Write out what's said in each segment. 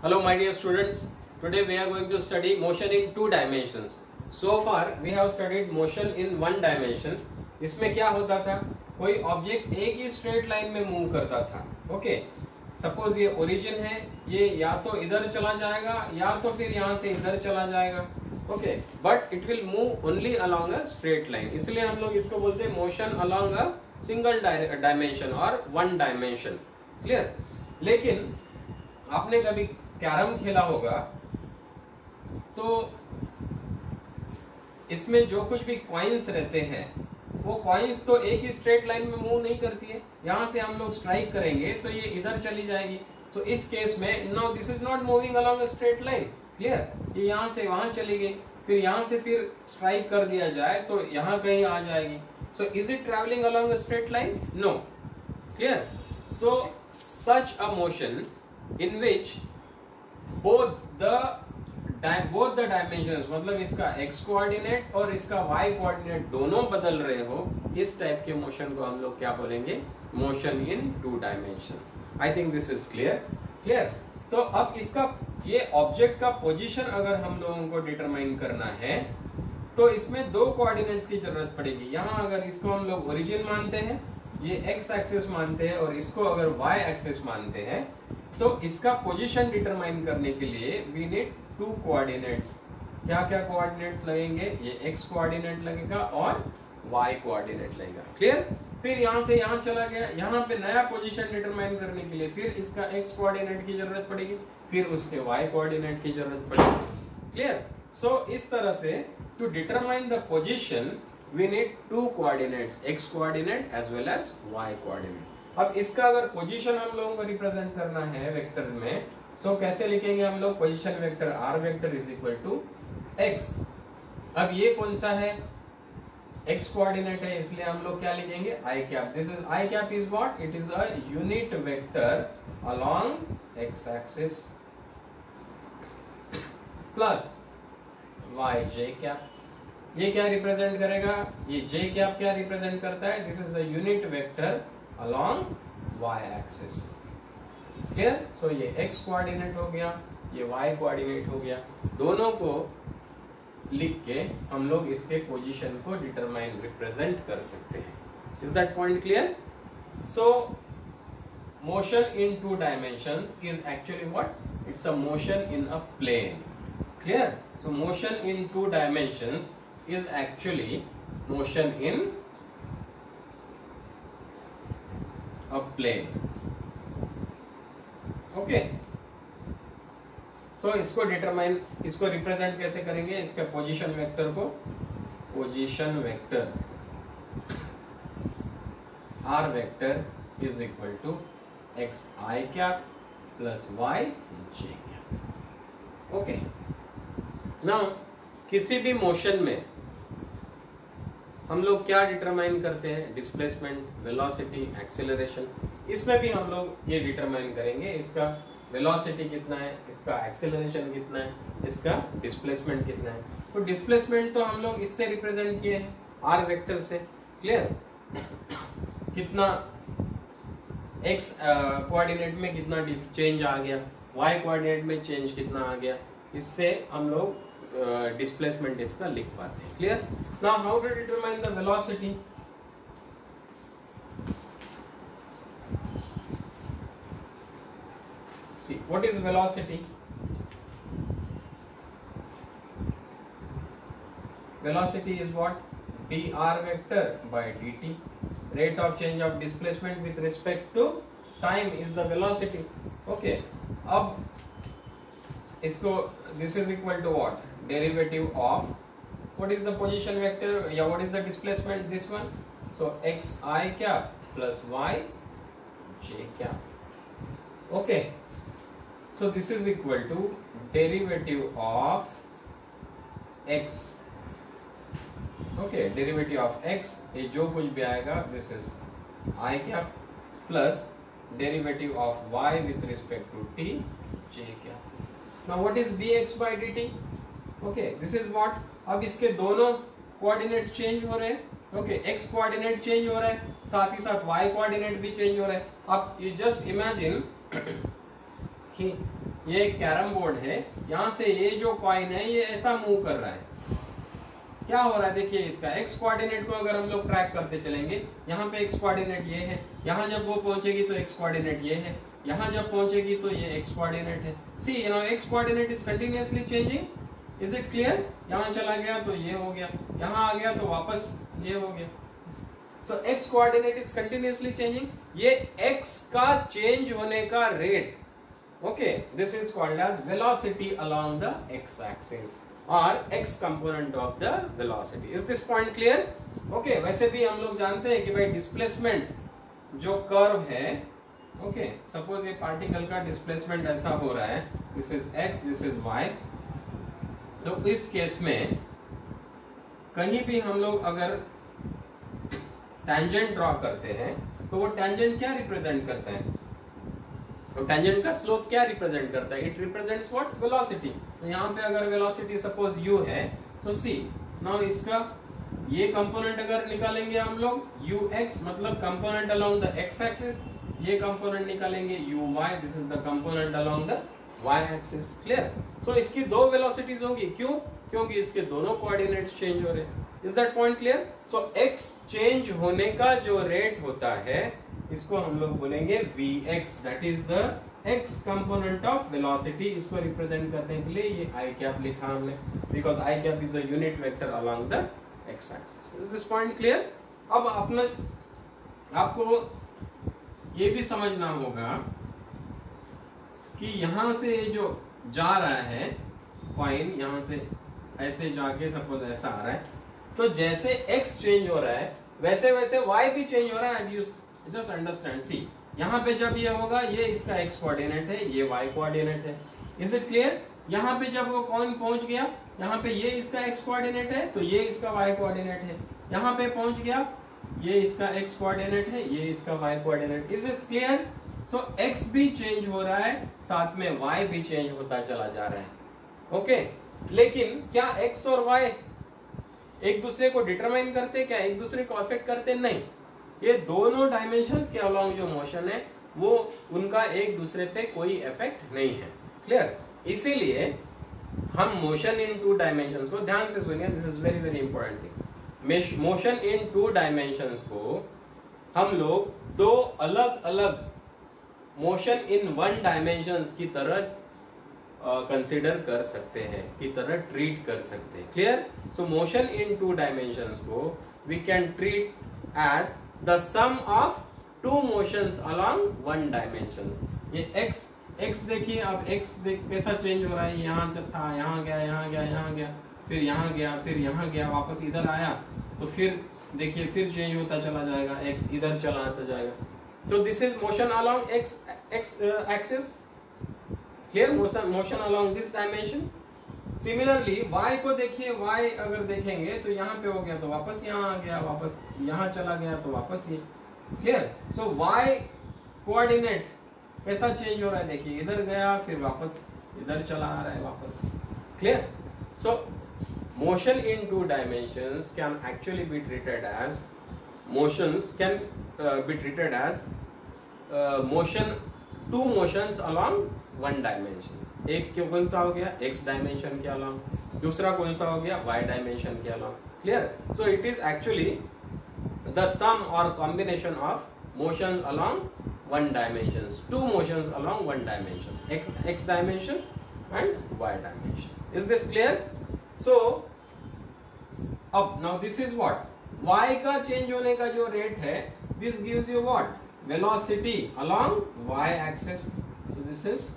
Hello, my dear students. Today we are going to study motion in two dimensions. So far, we have studied motion in one dimension. इसमें क्या होता था? कोई object एक ही straight line में move करता था। ओके सपोज़ ये ओरिजिन है, ये या तो इधर चला जाएगा, या तो फिर यहाँ से इधर चला जाएगा। Okay but it will move only along a straight line इसलिए हम लोग इसको बोलते हैं motion along a single dimension और वन डायमेंशन क्लियर लेकिन आपने कभी कैरम खेला होगा तो इसमें जो कुछ भी कॉइन्स रहते हैं वो कॉइन्स तो एक ही स्ट्रेट लाइन में मूव नहीं करती है। यहाँ से हम लोग स्ट्राइक करेंगे तो ये इधर चली जाएगी। सो so, इस केस में no this is not moving along straight line clear ये यहाँ से वहाँ चली गई। फिर यहाँ से फिर स्ट्राइक कर दिया जाए तो यहाँ कहीं आ जाएगी। So is it travelling along straight line no clear so such a motion in which both the both the dimension मतलब इसका एक्स कोऑर्डिनेट और इसका वाई कोऑर्डिनेट दोनों बदल रहे हो, इस टाइप के मोशन को हम लोग क्या बोलेंगे? Motion in two dimension I think this is clear clear तो अब इसका, ये ऑब्जेक्ट का पोजीशन अगर हम लोगों को डिटरमाइन करना है तो इसमें दो कोऑर्डिनेट्स की ज़रूरत पड़ेगी। यहाँ अगर इसको हम लोग ओरिजिन मानते हैं, ये x एक्सिस मानते हैं और इसको अगर y एक्सिस मानते हैं तो इसका पोजीशन डिटरमाइन करने के लिए वी नीड टू कोऑर्डिनेट्स क्या क्या कोऑर्डिनेट्स लगेंगे? ये x कोऑर्डिनेट लगेगा और y कोऑर्डिनेट लगेगा. क्लियर फिर यहाँ से यहाँ चला गया. यहाँ पे नया पोजीशन डिटरमाइन करने के लिए फिर इसका x कोऑर्डिनेट की ज़रूरत पड़ेगी. फिर उसके y कोऑर्डिनेट की ज़रूरत पड़ेगी. क्लियर सो so, इस तरह से to determine the position we need two coordinates x coordinate as well as y coordinate अब इसका अगर पोजीशन हम लोगों को रिप्रेजेंट करना है वेक्टर में सो कैसे लिखेंगे हम लोग? Position vector r vector is equal to x अब ये कौन सा है? एक्स कोऑर्डिनेट है, इसलिए हम लोग क्या लिखेंगे? I cap this is i cap is what it is a unit vector along x axis plus y j cap ये क्या रिप्रेजेंट करेगा? ये जे कैप क्या रिप्रेजेंट करता है? This is a unit vector along y axis. Clear? So ye x coordinate ho gaya ये y coordinate हो गया। दोनों को लिख के हम लोग इसके पोजीशन को डिटरमाइन रिप्रेजेंट कर सकते हैं। Is that point clear so motion in two dimension is actually what it's a motion in a plane clear so motion in two dimension is actually motion in a plane. Okay so इसको determine इसको represent कैसे करेंगे? इसके position vector को position vector r vector is equal to x i cap plus y j cap okay ना किसी भी motion में हम लोग क्या डिटरमाइन करते हैं? डिस्प्लेसमेंट वेलोसिटी एक्सेलरेशन इसमें भी हम लोग ये डिटरमाइन करेंगे, इसका वेलोसिटी कितना है, इसका एक्सेलरेशन कितना है, इसका डिस्प्लेसमेंट कितना है। तो डिस्प्लेसमेंट तो हम लोग इससे रिप्रेजेंट किए हैं आर वेक्टर से। क्लियर कितना एक्स कोऑर्डिनेट में कितना चेंज आ गया वाई कोऑर्डिनेट में चेंज कितना आ गया, इससे हम लोग डिस्प्लेसमेंट इसका लिख पाते हैं। Clear now how to determine the velocity see what is velocity velocity is what dr vector by dt rate of change of displacement with respect to time is the velocity okay अब इसको this is equal to what derivative of what is the position vector yeah what is the displacement this one so x i cap plus y j cap okay so this is equal to derivative of x okay derivative of x ये जो कुछ भी आएगा this is i cap plus derivative of y with respect to t j cap now what is dx by dt Okay, this is what, अब इसके दोनों coordinate change हो रहे हैं। ओके एक्स कोऑर्डिनेट चेंज हो रहा है, साथ ही साथ वाई कोऑर्डिनेट भी चेंज हो रहा है। अब यू जस्ट इमेजिन कि ये कैरम बोर्ड है, यहाँ से ये जो कॉइन है, ये ऐसा मूव कर रहा है। क्या हो रहा है? देखिए इसका एक्स कोऑर्डिनेट को अगर हम लोग ट्रैक करते चलेंगे, यहाँ पे एक्स कोऑर्डिनेट ये है, यहाँ जब वो पहुंचेगी तो एक्स कोऑर्डिनेट ये है, यहाँ जब पहुंचेगी तो ये एक्स कोऑर्डिनेट है। See you know x coordinate is continuously changing is it clear यहाँ चला गया तो ये हो गया। यहाँ आ गया तो वापस ये हो गया। सो x coordinate is continuously changing ये एक्स का चेंज होने का rate Okay, this is called as velocity along the x-axis or x component of the velocity. Is this point clear? Okay, वैसे भी हम लोग जानते हैं कि भाई डिस्प्लेसमेंट जो कर्व है ओके सपोज़ ये पार्टिकल का डिस्प्लेसमेंट ऐसा हो रहा है. This is x this is y. तो इस केस में कहीं भी हम लोग अगर टेंजेंट ड्रॉ करते हैं तो वो टेंजेंट क्या रिप्रेजेंट करता है? तो टेंजेंट का स्लोप क्या रिप्रेजेंट करता है? इट रिप्रेजेंट्स व्हाट वेलोसिटी तो यहाँ पे अगर वेलोसिटी सपोज़ u है तो सी नाउ इसका ये कंपोनेंट अगर निकालेंगे हम लोग यू एक्स मतलब component along the x axis ये कंपोनेंट निकालेंगे u y this is the component along the y axis clear so इसकी दो वेलोसिटीज होंगी। क्यों? क्योंकि इसके दोनों कोऑर्डिनेट्स चेंज हो रहे हैं। Is that point clear so x change होने का जो रेट होता है, इसको हम लोग बोलेंगे v x that is the x component of velocity इसको रिप्रेजेंट करने के लिए ये आई कैप लिखा हमने। Because i cap is a unit vector along the x axis is this point clear अब अपने आपको ये भी समझना होगा कि यहाँ से जो जा रहा है कॉइन यहाँ से ऐसे जाके सपोज़ ऐसा आ रहा है। तो जैसे एक्स चेंज हो रहा है, वैसे वैसे y भी चेंज हो रहा है यू जस्ट अंडरस्टैंड सी यहाँ पे जब ये होगा, ये इसका x कोऑर्डिनेट है, ये y कोऑर्डिनेट है। इज़ इट क्लियर यहाँ पे जब वो कौन पहुँच गया, यहाँ पे ये इसका एक्स कोऑर्डिनेट है तो ये इसका वाई कोऑर्डिनेट है। यहाँ पे पहुँच गया, ये इसका एक्स कोऑर्डिनेट है, ये इसका y coordinate is it clear so x भी चेंज हो रहा है, साथ में y भी चेंज होता चला जा रहा है। ओके? लेकिन क्या x और y एक दूसरे को डिटरमाइन करते, क्या एक दूसरे को अफेक्ट करते? नहीं। ये दोनों डायमेंशन के अलॉन्ग जो मोशन है, वो उनका एक दूसरे पे कोई इफ़ेक्ट नहीं है। क्लियर इसीलिए हम मोशन इन टू डायमेंशन को ध्यान से सुनिए this is very very important thing motion in two dimension को हम लोग दो अलग अलग मोशन इन वन डायमेंशन की तरह कंसिडर uh, कर सकते हैं की तरह ट्रीट कर सकते हैं। Clear so motion in two dimension को we can treat as the sum of two motions along one dimension ये x x देखिए अब x देख कैसा चेंज हो रहा है? यहाँ से था यहाँ गया यहाँ गया यहाँ गया फिर यहाँ गया फिर यहाँ गया वापस इधर आया तो फिर देखिए फिर चेंज होता चला जाएगा x इधर चला आता जाएगा। So this is motion along x x uh, axis. Clear motion motion along this dimension. Similarly y को देखिए y अगर देखेंगे तो यहाँ पे हो गया तो वापस यहाँ आ गया वापस यहाँ चला गया तो वापस ये। क्लियर सो y कोऑर्डिनेट कैसा चेंज हो रहा है? देखिए इधर गया फिर वापस इधर चला आ रहा है वापस। Clear so motion in two dimensions can actually be treated as motions can be treated as motion two motion along one dimension एक क्यों कौन सा हो गया एक्स डायमेंशन के अलॉन्ग दूसरा कौन सा हो गया वाई डायमेंशन के along clear so it is actually the sum और combination of motion along one dimension two motion along one dimension x x dimension and y dimension is this clear so अब now this is what y का change होने का जो rate है this gives you what velocity along y axis so this is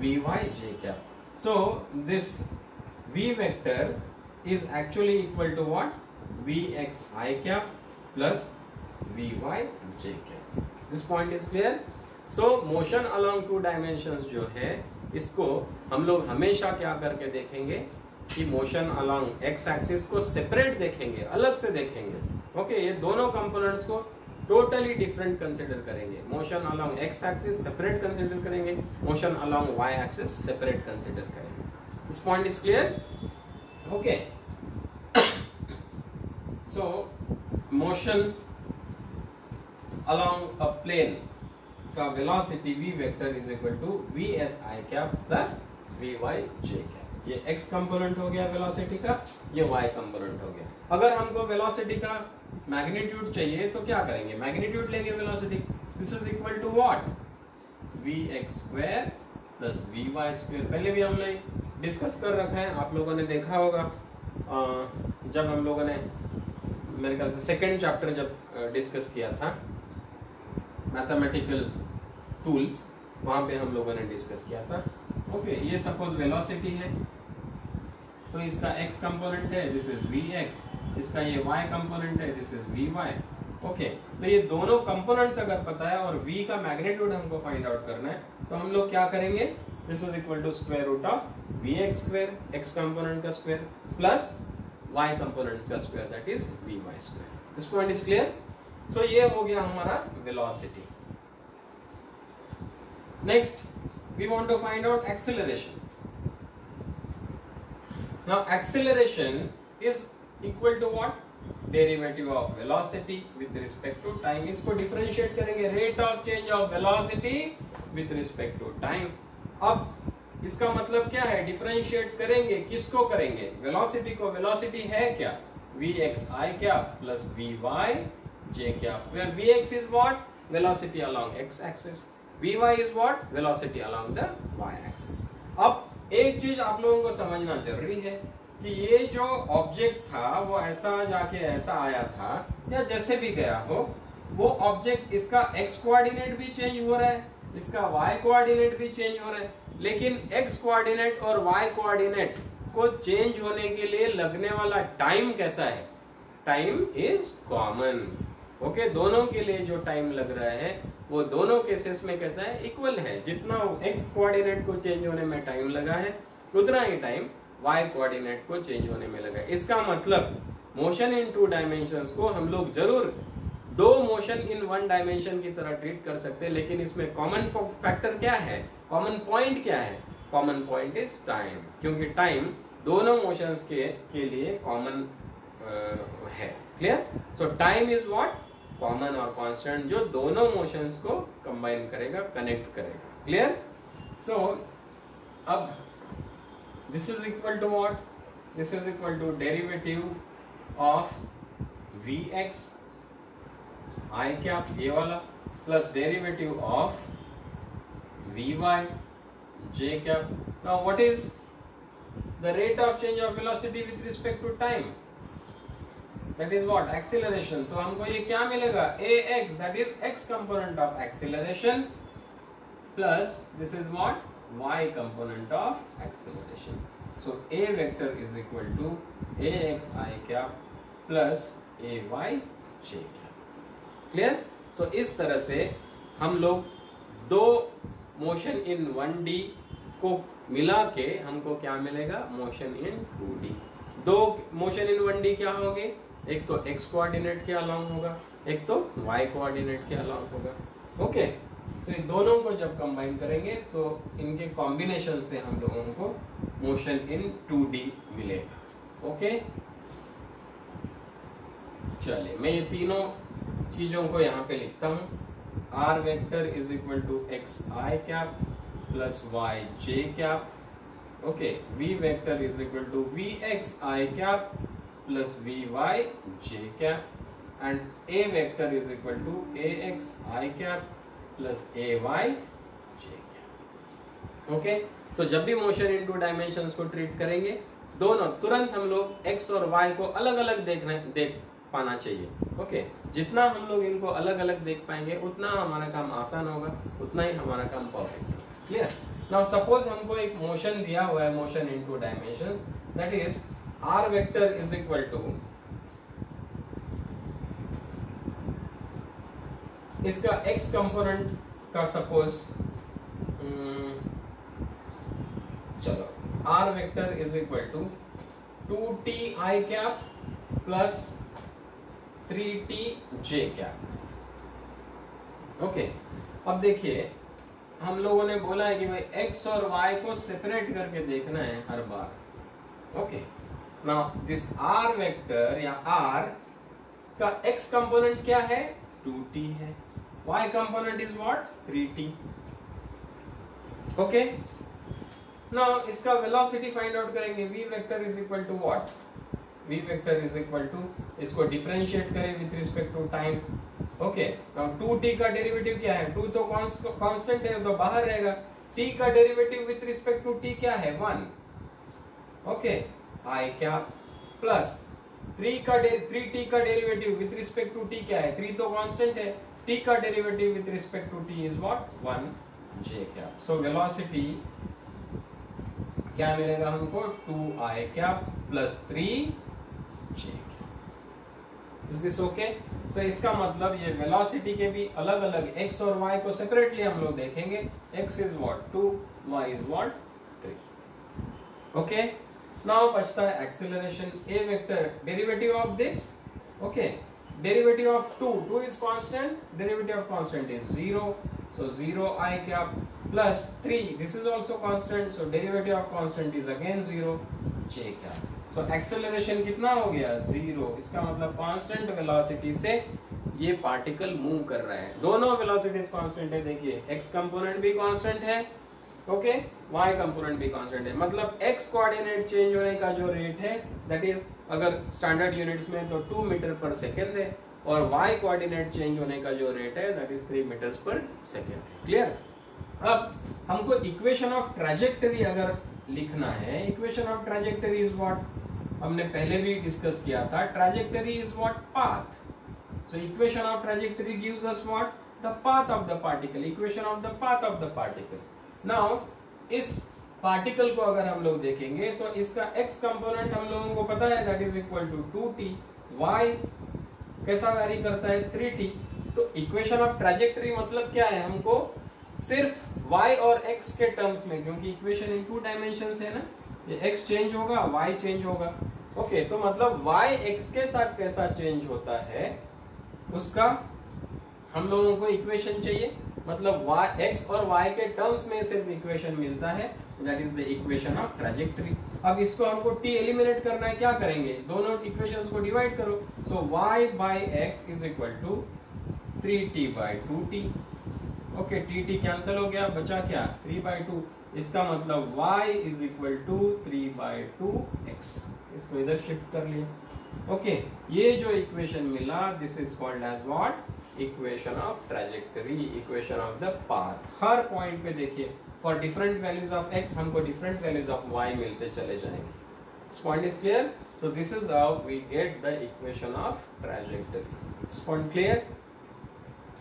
vy j cap. So this v vector is actually equal to what? vx i cap plus vy j cap. This point is clear? So motion along two dimensions जो है इसको हम लोग हमेशा क्या करके देखेंगे कि मोशन अलॉन्ग एक्स एक्सिस को सेपरेट देखेंगे अलग से देखेंगे ओके okay, ये दोनों कंपोनेंट्स को टोटली डिफरेंट कंसिडर करेंगे। Motion along x axis separate consider करेंगे। Motion along y axis separate consider करेंगे। This point is clear okay so motion along a plane का velocity v vector is equal to v x i cap plus v y j cap ये x component हो गया velocity का ये y component हो गया। अगर हमको वेलोसिटी का मैग्नीट्यूड चाहिए तो क्या करेंगे? मैग्नीट्यूड लेंगे velocity this is equal to what v x plus v y square पहले भी हमने डिस्कस कर रखा है आप लोगों ने देखा होगा। जब हम लोगों ने मेरे ख्याल से सेकेंड चैप्टर जब डिस्कस किया था मैथमेटिकल टूल्स वहाँ पे हम लोगों ने डिस्कस किया था। ओके okay, ये सपोज़ वेलोसिटी है। तो इसका x कंपोनेंट है दिस इज़ वी एक्स इसका ये y कंपोनेंट है this is v y okay तो ये दोनों कंपोनेंट्स अगर पता है और v का मैग्नीट्यूड हमको फाइंड आउट करना है तो हम लोग क्या करेंगे? This is equal to square root of v x square x component का स्क्वायर प्लस y कंपोनेंट का square that is v y square this point is clear so ये हो गया हमारा velocity next we want to find out acceleration now, acceleration is equal to what? Derivative of velocity with respect to time इसको differentiate करेंगे rate of change of velocity with respect to time अब इसका मतलब क्या है? Differentiate करेंगे, किसको करेंगे? वेलोसिटी को। वेलोसिटी है क्या? वी एक्स आई क्या? प्लस वी वाई जे क्या? Where v x is what velocity along x axis v y is what velocity along the y axis अब एक चीज़ आप लोगों को समझना ज़रूरी है कि ये जो ऑब्जेक्ट था, वो ऐसा जाके ऐसा आया था, या जैसे भी गया हो, वो ऑब्जेक्ट इसका एक्स कोऑर्डिनेट भी चेंज हो रहा है, इसका वाई कोऑर्डिनेट भी चेंज हो रहा है, लेकिन एक्स कोऑर्डिनेट और वाई कोऑर्डिनेट को चेंज होने के लिए लगने वाला टाइम कैसा है? टाइम इज़ कॉमन ओके दोनों के लिए जो टाइम लग रहा है वो दोनों केसेस में कैसा है? इक्वल है। जितना एक्स कोऑर्डिनेट को चेंज होने में टाइम लगा है, उतना ही टाइम वाई कोऑर्डिनेट को चेंज होने में लगा है। इसका मतलब मोशन इन टू डायमेंशन को हम लोग ज़रूर दो मोशन इन वन डायमेंशन की तरह ट्रीट कर सकते हैं, लेकिन इसमें कॉमन फैक्टर क्या है? कॉमन पॉइंट क्या है? कॉमन पॉइंट इज़ टाइम क्योंकि टाइम दोनों मोशंस के के लिए कॉमन है। Clear so time is what common और कॉन्स्टेंट जो दोनों मोशन को कंबाइन करेगा कनेक्ट करेगा। क्लियर सो so, अब this is equal to what this is equal to derivative of v x i क्या? ये वाला plus derivative of v y j क्या what is the rate of change of velocity with respect to time that is what acceleration तो हमको ये क्या मिलेगा ax that is x component of acceleration plus this is what y component of acceleration. So a vector is equal to ax i cap plus ay j cap. Clear? So इस तरह से हम लोग दो मोशन इन 1D को मिला के हमको क्या मिलेगा मोशन इन 2D दो मोशन इन 1D क्या होंगे एक तो x कोऑर्डिनेट के अलाउंग होगा, एक तो y कोऑर्डिनेट के अलाउंग होगा। ओके तो इन दोनों को जब कंबाइन करेंगे तो इनके कॉम्बिनेशन से हम लोगों को मोशन इन 2D मिलेगा। ओके चलिए, मैं ये तीनों चीज़ों को यहाँ पे लिखता हूँ। R vector is equal to x i cap plus y j cap okay v vector is equal to v x i cap y j cap and a vector is equal to a x i cap plus a y j okay तो जब भी motion in two dimension को treat करेंगे, दोनों, तुरंत हम लोग x और वाई को अलग अलग देखने, देख पाना चाहिए। ओके जितना हम लोग इनको अलग अलग देख पाएँगे, उतना हमारा काम आसान होगा, उतना ही हमारा काम परफेक्ट होगा। क्लियर नाउ सपोज़ हमको एक मोशन दिया हुआ है motion in two dimension that is r vector is equal to इसका x कंपोनेंट का सपोज़ चलो, r vector is equal to two t i cap plus three t j cap okay अब देखिए, हम लोगों ने बोला है कि भाई x और y को सेपरेट करके देखना है हर बार। Okay now this r vector या आर का एक्स कंपोनेंट क्या है? टू टी है। Y component is what three t okay now इसका वेलोसिटी फाइंड आउट करेंगे। V vector is equal to what v vector is equal to इसको differentiate करें with respect to time okay now two t का derivative क्या है? To तो constant है तो बाहर रहेगा। टी का derivative with respect to t क्या है? One okay. I क्या? प्लस 3 का 3t का derivative with respect to t क्या है? 3 तो कांस्टेंट है. T का derivative with respect to t is what 1 j क्या? सो वेलोसिटी क्या मिलेगा हमको? 2i क्या? Plus 3 j is this okay तो इसका मतलब ये वेलोसिटी के भी अलग अलग x और y को सेपरेटली हम लोग देखेंगे. X is what 2 y is what 3 okay now बचता है acceleration a vector derivative of this okay derivative of 2 2 is constant derivative of constant is 0 so 0 i cap plus 3 this is also constant so derivative of constant is again 0 j cap. So, acceleration कितना हो गया? Zero इसका मतलब constant velocity से ये particle move कर रहा है। दोनों वेलोसिटीज कांस्टेंट है देखिए एक्स कंपोनेंट भी कांस्टेंट है ओके वाई कंपोनेंट भी कांस्टेंट है। मतलब एक्स कोऑर्डिनेट चेंज होने का जो रेट है दैट इज़ अगर स्टैंडर्ड यूनिट्स में तो टू मीटर पर सेकेंड है, और वाई कोऑर्डिनेट चेंज होने का जो रेट है that is three metres per second clear अब, हमको इक्वेशन ऑफ़ ट्रेजेक्टरी अगर लिखना है equation of trajectory is what हमने पहले भी डिस्कस किया था trajectory is what path so equation of trajectory gives us what the path of the particle equation of the path of the particle now इस particle को अगर हम लोग देखेंगे तो इसका एक्स कंपोनेंट हम लोगों को पता है that is equal to two t y कैसा वेरी करता है? थ्री टी तो इक्वेशन ऑफ़ ट्रेजेक्टरी मतलब क्या है? हमको सिर्फ़ y और x के टर्म्स में क्योंकि इक्वेशन इन टू डायमेंशन है ना ये x चेंज होगा y चेंज होगा। ओके okay, तो मतलब y x के साथ कैसा चेंज होता है उसका हम लोगों को इक्वेशन चाहिए। मतलब y x और y के टर्म्स में सिर्फ़ इक्वेशन मिलता है that is the equation of trajectory अब इसको हमको t एलिमिनेट करना है क्या करेंगे? दोनों इक्वेशंस को डिवाइड करो। So so, y by x is equal to three t by two t okay t t cancel हो गया बचा क्या? थ्री बाई टू इसका मतलब y is equal to three by two x इसको इधर शिफ्ट कर लिया। ओके okay, ये जो इक्वेशन मिला this is called as what equation of trajectory equation of the path her point पे देखिए for different values of x, हमको डिफरेंट वैल्यूज़ ऑफ़ y मिलते चले जाएँगे। Clear? So this is how we get the equation of trajectory. This point clear?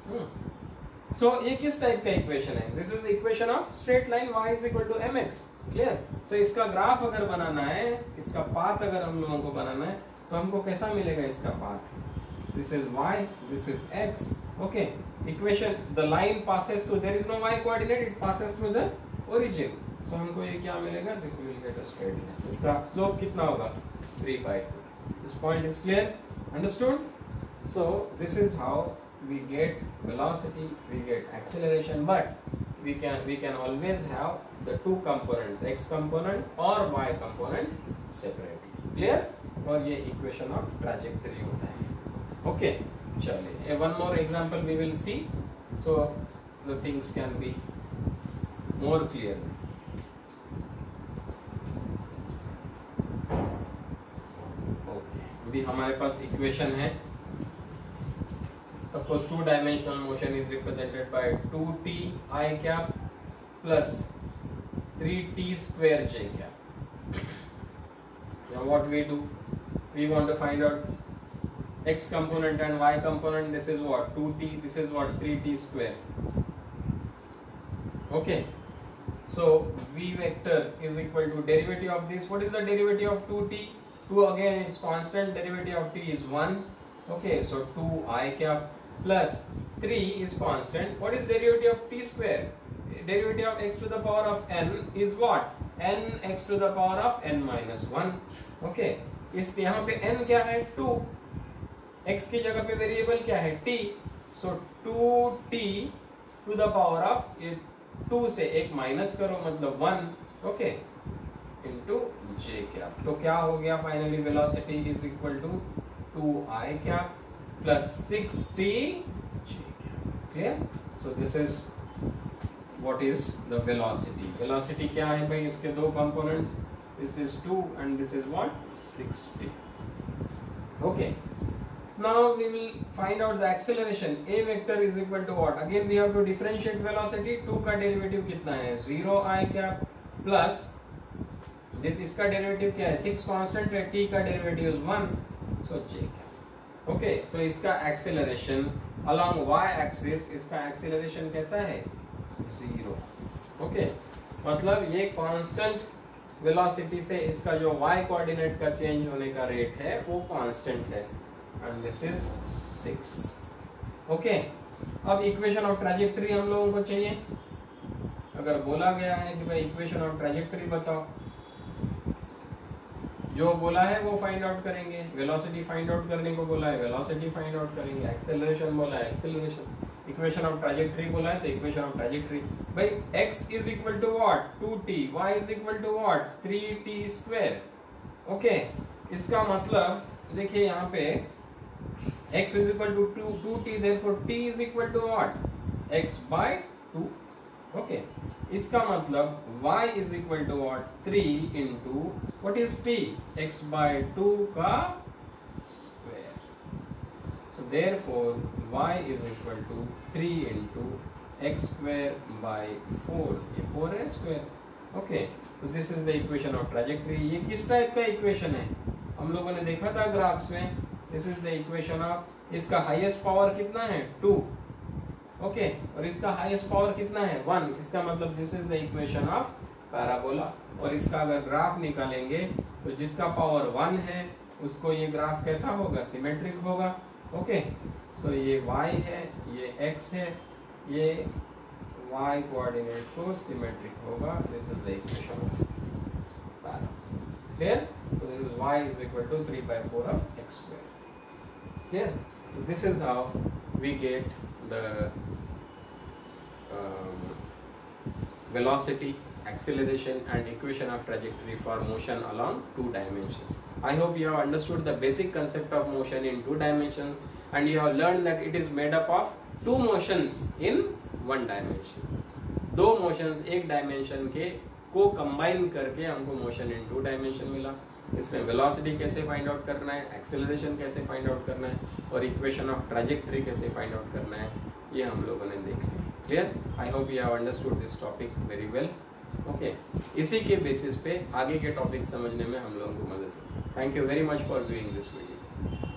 Hmm. सो ये किस type का equation है? This is equation of straight line y is equal to mx clear so इसका graph अगर बनाना है, इसका path अगर हम लोगों को बनाना है तो हमको कैसा मिलेगा इसका path this is y this is x okay equation the line passes to there is no y coordinate it passes to the origin so हमको ये क्या मिलेगा this will get a straight line इसका स्लोप कितना होगा 3 by 2 this point is clear understood so this is how we get velocity we get acceleration but we can we can always have the two components x component or y component separately clear और ये equation of trajectory होता है Okay चलिए one more example we will see so the things can be more clear okay अभी हमारे पास equation है suppose two dimensional motion is represented by 2t i cap plus 3t square j cap now what we do we want to find out x component and y component this is what 2t this is what 3t square okay so v vector is equal to derivative of this what is the derivative of 2t 2 again it's constant derivative of t is 1 okay so 2 i cap plus 3 is constant. What is derivative of t square? Derivative of x to the power of n is what? n x to the power of n minus 1. Okay. इस यहाँ पे n क्या है 2 x की जगह पे variable क्या है? T. So two t to the power of two से एक माइनस करो मतलब वन ओके इंटू जे क्या? तो क्या हो गया finally velocity is equal to two i क्या? Plus six t clear? So, this is what is the velocity. Velocity क्या है भाई? इसके दो components. This is 2 and this is what? 60 okay. Now we will find out the acceleration a vector is equal to what again we have to differentiate velocity 2 का derivative कितना है 0 i cap plus this इसका derivative क्या है 6 constant है t का derivative is 1 so j cap okay so इसका acceleration along y axis इसका acceleration कैसा है ज़ीरो ओके मतलब ये कांस्टेंट वेलोसिटी से इसका जो y कोऑर्डिनेट का चेंज होने का रेट है वो कांस्टेंट है and this is six okay अब इक्वेशन ऑफ़ ट्रेजेक्टरी हम लोगों को चाहिए। अगर बोला गया है कि भाई इक्वेशन ऑफ़ ट्रेजेक्टरी बताओ। जो बोला है वो फाइंड आउट करेंगे। वेलोसिटी फाइंड आउट करने को बोला है वेलोसिटी फाइंड आउट करेंगे। एक्सेलरेशन बोला है एक्सेलरेशन इक्वेशन ऑफ़ ट्रेजेक्टरी बोला है तो इक्वेशन ऑफ़ ट्रेजेक्टरी भाई x is equal to what 2t y is equal to what 3t square okay इसका मतलब देखिए यहाँ पे x is equal to 2 2t therefore t is equal to what x by 2 okay इसका मतलब y is equal to what 3 into what is t? X by 2 का So therefore, y is equal to 3 into x square by 4 ये 4 है square. Okay. So this is the equation of trajectory. ये किस type का equation है? हम लोगों ने देखा था ग्राफ्स में। This is the equation of इसका हाईएस्ट पावर कितना है? 2 ओके okay, और इसका हाईएस्ट पावर कितना है? 1 इसका मतलब this is the equation of parabola और इसका अगर ग्राफ निकालेंगे तो जिसका पावर 1 है उसको ये ग्राफ कैसा होगा? सिमेट्रिक होगा. ओके सो ये y है ये x है ये y कोऑर्डिनेट को सिमेट्रिक होगा. This is the equation of para clear this is y is equal to 3 by 4 of x clear so this is how we get the um, velocity acceleration and equation of trajectory for motion along two dimensions. I hope you have understood the basic concept of motion in two dimensions and you have learned that it is made up of two motions in one dimension. दो motions एक dimension के को combine करके हमको motion in two dimension मिला इसमें velocity कैसे find out करना है एक्सेलरेशन कैसे फाइंड आउट करना है, और इक्वेशन ऑफ़ ट्रैजेक्टरी कैसे फाइंड आउट करना है, ये हम लोगों ने देख लिया। Clear I hope you have understood this topic very well okay इसी के बेसिस पे आगे के टॉपिक समझने में हम लोगों को मदद thank you very much for doing this video